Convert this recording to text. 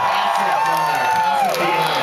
Pass it up in